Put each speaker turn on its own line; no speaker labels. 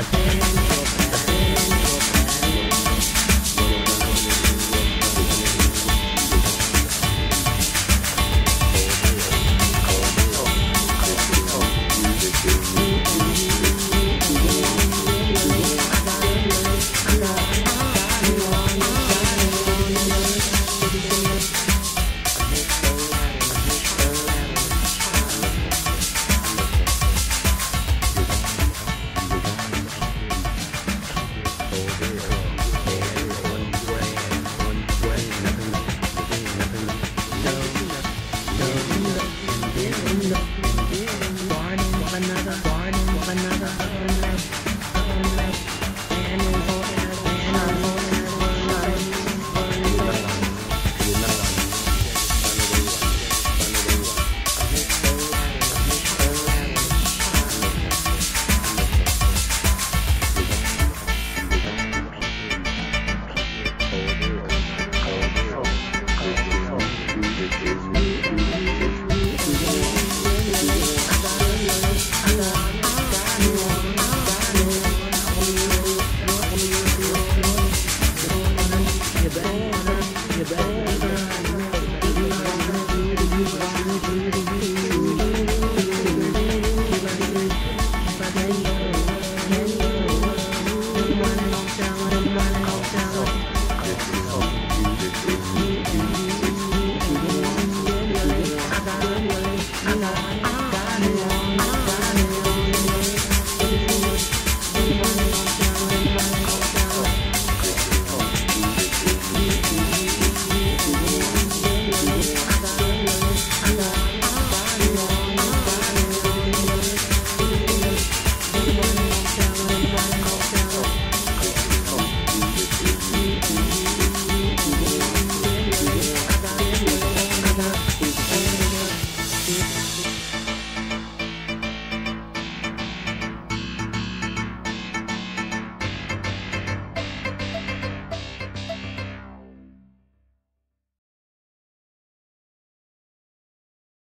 Bye. in love. You're bad.